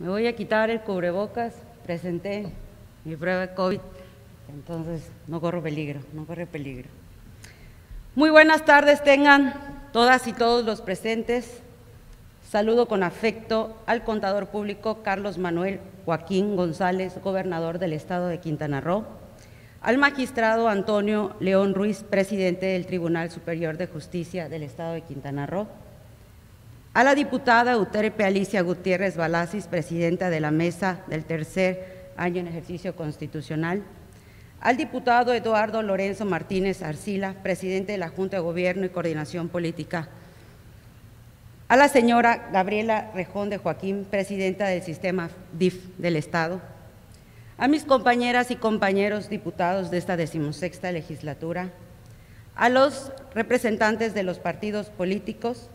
Me voy a quitar el cubrebocas, presenté mi prueba de COVID, entonces no corro peligro, no corre peligro. Muy buenas tardes tengan todas y todos los presentes. Saludo con afecto al contador público Carlos Manuel Joaquín González, gobernador del estado de Quintana Roo, al magistrado Antonio León Ruiz, presidente del Tribunal Superior de Justicia del estado de Quintana Roo, a la diputada Euterpe Alicia Gutiérrez Balasis, presidenta de la mesa del tercer año en ejercicio constitucional, al diputado Eduardo Lorenzo Martínez Arcila, presidente de la Junta de Gobierno y Coordinación Política, a la señora Gabriela Rejón de Joaquín, presidenta del sistema DIF del Estado, a mis compañeras y compañeros diputados de esta decimosexta legislatura, a los representantes de los partidos políticos,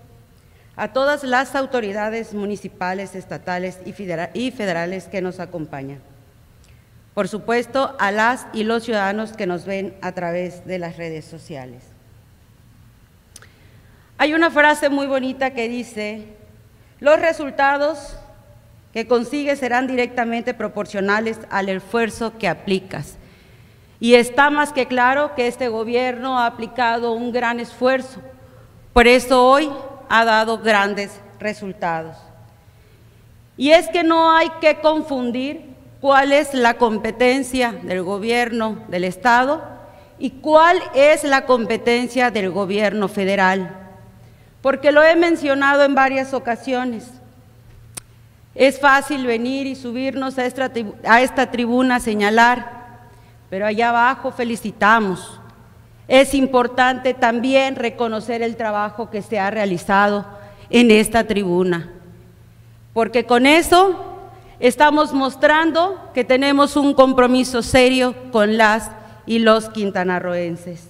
a todas las autoridades municipales, estatales y federales que nos acompañan. Por supuesto, a las y los ciudadanos que nos ven a través de las redes sociales. Hay una frase muy bonita que dice, los resultados que consigues serán directamente proporcionales al esfuerzo que aplicas. Y está más que claro que este gobierno ha aplicado un gran esfuerzo. Por eso hoy ha dado grandes resultados. Y es que no hay que confundir cuál es la competencia del gobierno del Estado y cuál es la competencia del gobierno federal, porque lo he mencionado en varias ocasiones. Es fácil venir y subirnos a esta, a esta tribuna a señalar, pero allá abajo felicitamos, es importante también reconocer el trabajo que se ha realizado en esta tribuna, porque con eso estamos mostrando que tenemos un compromiso serio con las y los quintanarroenses.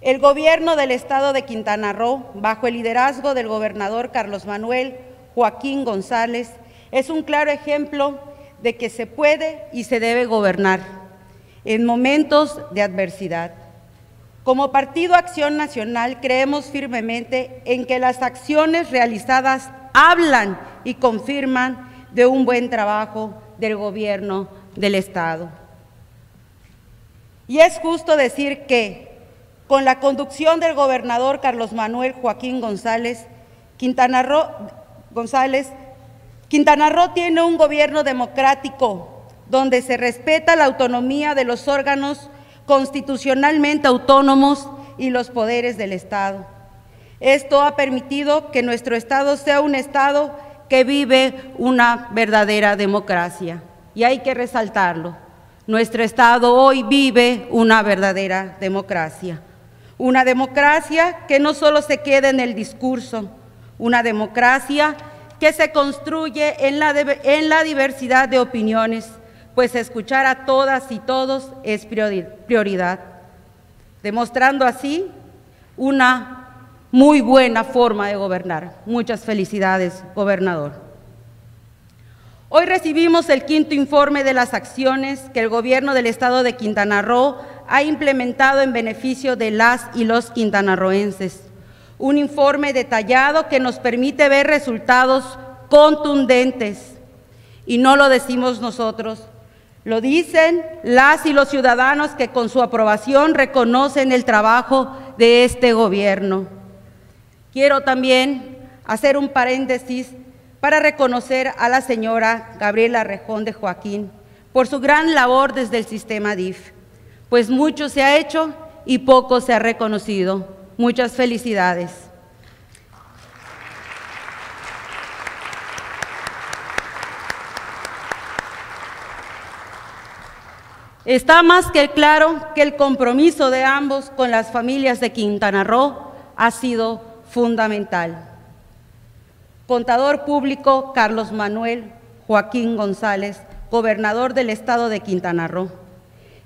El gobierno del estado de Quintana Roo, bajo el liderazgo del gobernador Carlos Manuel Joaquín González, es un claro ejemplo de que se puede y se debe gobernar en momentos de adversidad. Como Partido Acción Nacional creemos firmemente en que las acciones realizadas hablan y confirman de un buen trabajo del gobierno del Estado. Y es justo decir que con la conducción del gobernador Carlos Manuel Joaquín González, Quintana Roo, González, Quintana tiene un gobierno democrático donde se respeta la autonomía de los órganos constitucionalmente autónomos y los poderes del Estado. Esto ha permitido que nuestro Estado sea un Estado que vive una verdadera democracia y hay que resaltarlo. Nuestro Estado hoy vive una verdadera democracia. Una democracia que no solo se queda en el discurso, una democracia que se construye en la, en la diversidad de opiniones, pues escuchar a todas y todos es prioridad, demostrando así una muy buena forma de gobernar. Muchas felicidades, gobernador. Hoy recibimos el quinto informe de las acciones que el gobierno del estado de Quintana Roo ha implementado en beneficio de las y los quintanarroenses. Un informe detallado que nos permite ver resultados contundentes. Y no lo decimos nosotros, lo dicen las y los ciudadanos que con su aprobación reconocen el trabajo de este gobierno. Quiero también hacer un paréntesis para reconocer a la señora Gabriela Rejón de Joaquín por su gran labor desde el sistema DIF, pues mucho se ha hecho y poco se ha reconocido. Muchas felicidades. Está más que claro que el compromiso de ambos con las familias de Quintana Roo ha sido fundamental. Contador público Carlos Manuel Joaquín González, gobernador del estado de Quintana Roo.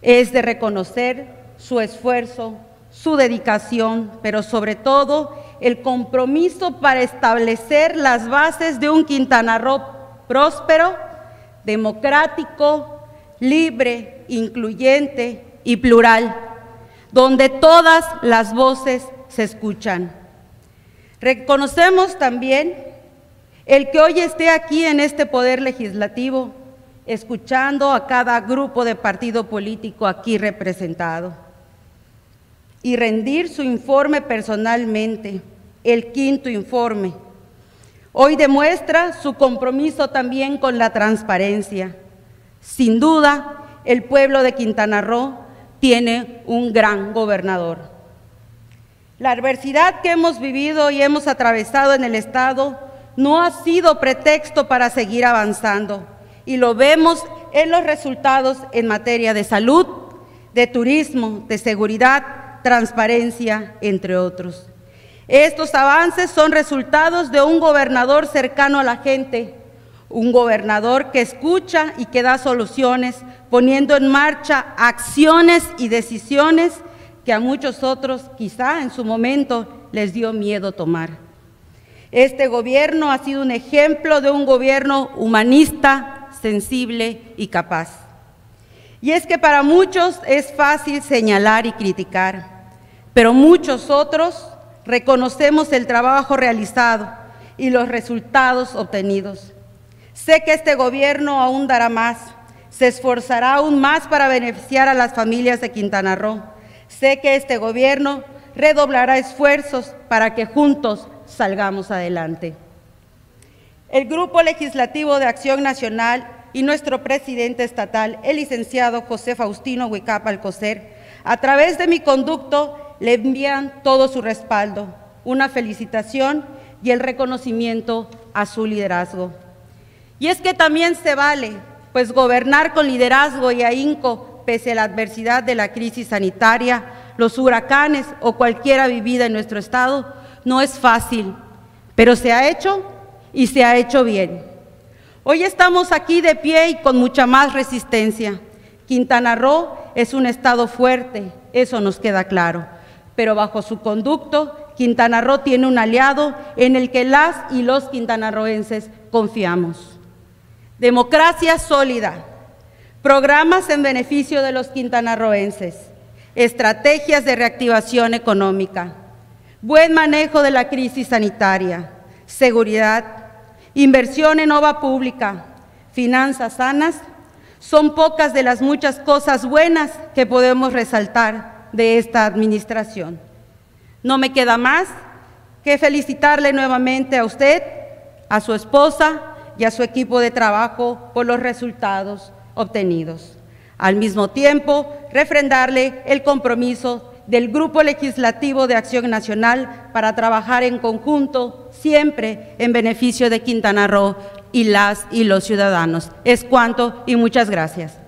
Es de reconocer su esfuerzo, su dedicación, pero sobre todo el compromiso para establecer las bases de un Quintana Roo próspero, democrático, libre, incluyente y plural, donde todas las voces se escuchan. Reconocemos también el que hoy esté aquí en este poder legislativo, escuchando a cada grupo de partido político aquí representado y rendir su informe personalmente, el quinto informe. Hoy demuestra su compromiso también con la transparencia. Sin duda, el pueblo de Quintana Roo tiene un gran gobernador. La adversidad que hemos vivido y hemos atravesado en el Estado no ha sido pretexto para seguir avanzando y lo vemos en los resultados en materia de salud, de turismo, de seguridad, transparencia, entre otros. Estos avances son resultados de un gobernador cercano a la gente, un gobernador que escucha y que da soluciones, poniendo en marcha acciones y decisiones que a muchos otros quizá en su momento les dio miedo tomar. Este gobierno ha sido un ejemplo de un gobierno humanista, sensible y capaz. Y es que para muchos es fácil señalar y criticar, pero muchos otros reconocemos el trabajo realizado y los resultados obtenidos. Sé que este gobierno aún dará más, se esforzará aún más para beneficiar a las familias de Quintana Roo. Sé que este gobierno redoblará esfuerzos para que juntos salgamos adelante. El Grupo Legislativo de Acción Nacional y nuestro presidente estatal, el licenciado José Faustino Huicapa Alcocer, a través de mi conducto le envían todo su respaldo, una felicitación y el reconocimiento a su liderazgo. Y es que también se vale, pues gobernar con liderazgo y ahínco, pese a la adversidad de la crisis sanitaria, los huracanes o cualquiera vivida en nuestro estado, no es fácil, pero se ha hecho y se ha hecho bien. Hoy estamos aquí de pie y con mucha más resistencia. Quintana Roo es un estado fuerte, eso nos queda claro, pero bajo su conducto, Quintana Roo tiene un aliado en el que las y los quintanarroenses confiamos. Democracia sólida, programas en beneficio de los quintanarroenses, estrategias de reactivación económica, buen manejo de la crisis sanitaria, seguridad, inversión en obra pública, finanzas sanas, son pocas de las muchas cosas buenas que podemos resaltar de esta administración. No me queda más que felicitarle nuevamente a usted, a su esposa y a su equipo de trabajo por los resultados obtenidos. Al mismo tiempo, refrendarle el compromiso del Grupo Legislativo de Acción Nacional para trabajar en conjunto, siempre en beneficio de Quintana Roo y las y los ciudadanos. Es cuanto y muchas gracias.